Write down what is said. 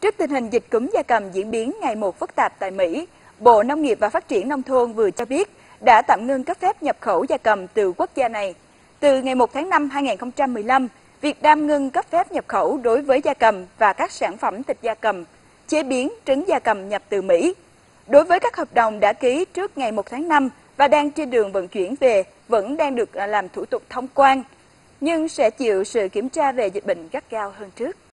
Trước tình hình dịch cúm gia cầm diễn biến ngày một phức tạp tại Mỹ, Bộ Nông nghiệp và Phát triển Nông thôn vừa cho biết đã tạm ngưng cấp phép nhập khẩu gia cầm từ quốc gia này. Từ ngày 1 tháng 5 2015, Việt Nam ngưng cấp phép nhập khẩu đối với gia cầm và các sản phẩm thịt gia cầm, chế biến trứng gia cầm nhập từ Mỹ. Đối với các hợp đồng đã ký trước ngày 1 tháng 5 và đang trên đường vận chuyển về vẫn đang được à, làm thủ tục thông quan, nhưng sẽ chịu sự kiểm tra về dịch bệnh gắt gao hơn trước.